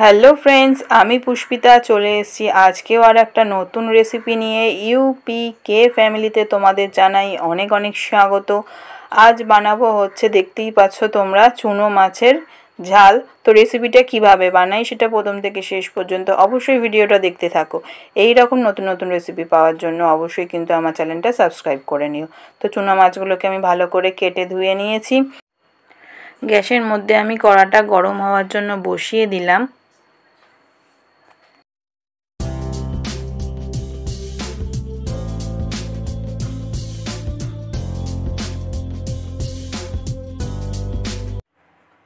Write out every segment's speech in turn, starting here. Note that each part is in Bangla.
হ্যালো ফ্রেন্ডস আমি পুষ্পিতা চলে এসেছি আজকেও আর একটা নতুন রেসিপি নিয়ে। ইউপি কে ফ্যামিলিতে তোমাদের জানাই অনেক অনেক স্বাগত। আজ বানাবো হচ্ছে, দেখতেই পাচ্ছ তোমরা, চুনো মাছের ঝাল। তো রেসিপিটা কীভাবে বানাই সেটা প্রথম থেকে শেষ পর্যন্ত অবশ্যই ভিডিওটা দেখতে থাকো। এই রকম নতুন নতুন রেসিপি পাওয়ার জন্য অবশ্যই কিন্তু আমার চ্যানেলটা সাবস্ক্রাইব করে নিও। তো চুনো মাছগুলোকে আমি ভালো করে কেটে ধুয়ে নিয়েছি। গ্যাসের মধ্যে আমি কড়াটা গরম হওয়ার জন্য বসিয়ে দিলাম।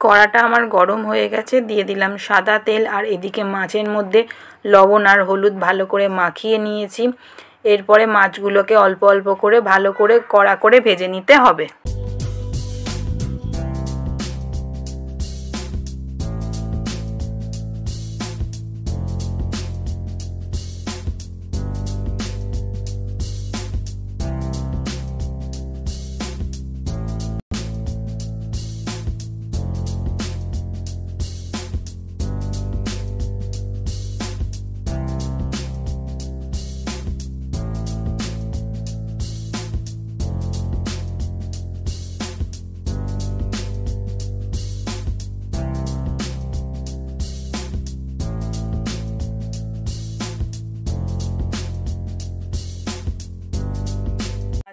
কড়াটা আমার গরম হয়ে গেছে, দিয়ে দিলাম সাদা তেল আর এদিকে মাছের মধ্যে লবণ আর হলুদ ভালো করে মাখিয়ে নিয়েছি। এরপরে মাছগুলোকে অল্প অল্প করে ভালো করে কড়া করে ভেজে নিতে হবে।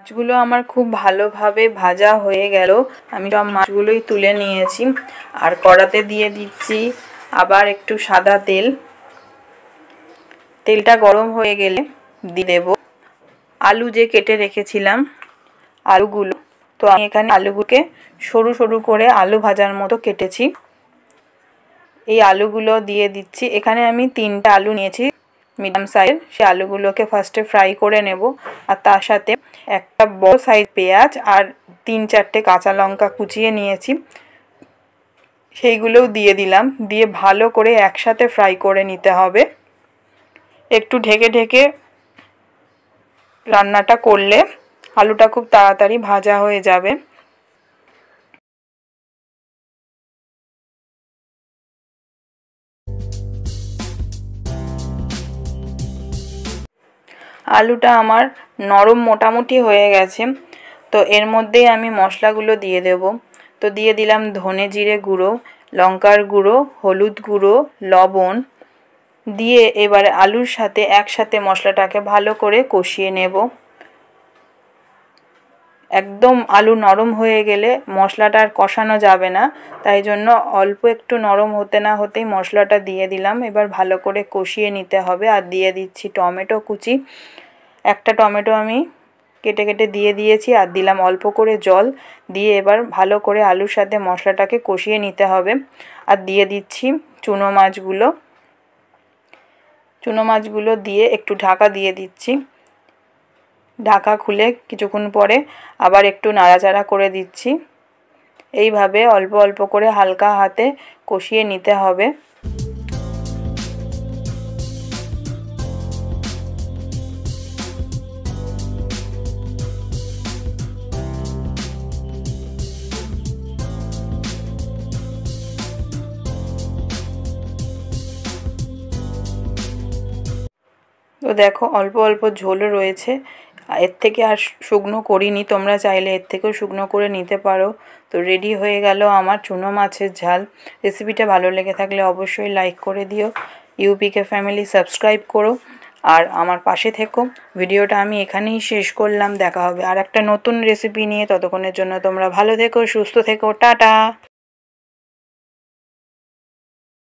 মাছগুলো আমার খুব ভালোভাবে ভাজা হয়ে গেল। আমি সব মাছগুলোই তুলে নিয়েছি। আর কড়াতে দিয়ে দিচ্ছি আবার একটু সাদা তেল। তেলটা গরম হয়ে গেলে দিয়ে দেব। আলু যে কেটে রেখেছিলাম, আলুগুলো। তো আমি এখানে আলুগুলোকে সরু সরু করে আলু ভাজার মতো কেটেছি। এই আলুগুলো দিয়ে দিচ্ছি। এখানে আমি তিনটা আলু নিয়েছি। মিডিয়াম সাইজ সে আলুগুলোকে ফার্স্টে ফ্রাই করে নেব। আর তার সাথে একটা বড় সাইজ পেঁয়াজ আর তিন চারটে কাঁচা লঙ্কা কুচিয়ে নিয়েছি। সেইগুলোও দিয়ে দিলাম। দিয়ে ভালো করে একসাথে ফ্রাই করে নিতে হবে। একটু ঢেকে ঢেকে রান্নাটা করলে আলুটা খুব তাড়াতাড়ি ভাজা হয়ে যাবে। আলুটা আমার নরম মোটামুটি হয়ে গেছে। তো এর মধ্যেই আমি মশলাগুলো দিয়ে দেব। তো দিয়ে দিলাম ধনে জিরে গুঁড়ো, লঙ্কার গুঁড়ো, হলুদ গুঁড়ো, লবণ। দিয়ে এবারে আলুর সাথে একসাথে মশলাটাকে ভালো করে কষিয়ে নেব। একদম আলু নরম হয়ে গেলে মশলাটা আর কষানো যাবে না, তাই জন্য অল্প একটু নরম হতে না হতেই মশলাটা দিয়ে দিলাম। এবার ভালো করে কষিয়ে নিতে হবে। আর দিয়ে দিচ্ছি টমেটো কুচি। একটা টমেটো আমি কেটে কেটে দিয়ে দিয়েছি আর দিলাম অল্প করে জল। দিয়ে এবার ভালো করে আলুর সাথে মশলাটাকে কষিয়ে নিতে হবে। আর দিয়ে দিচ্ছি চুনো মাছগুলো। চুনো মাছগুলো দিয়ে একটু ঢাকা দিয়ে দিচ্ছি। ঢাকা খুলে কিছুক্ষণ পরে আবার একটু নাড়াচাড়া করে দিচ্ছি। এইভাবে অল্প অল্প করে হালকা হাতে কষিয়ে নিতে হবে। দেখো অল্প অল্প ঝোলও রয়েছে। এর থেকে আর শুকনো করিনি, তোমরা চাইলে এর থেকেও শুকনো করে নিতে পারো। তো রেডি হয়ে গেল আমার চুনো মাছের ঝাল। রেসিপিটা ভালো লেগে থাকলে অবশ্যই লাইক করে দিও। ইউপিকে ফ্যামিলি সাবস্ক্রাইব করো। আর আমার পাশে থেকো। ভিডিওটা আমি এখানেই শেষ করলাম। দেখা হবে আর একটা নতুন রেসিপি নিয়ে। ততক্ষণের জন্য তোমরা ভালো থেকো, সুস্থ থেকো। টাটা!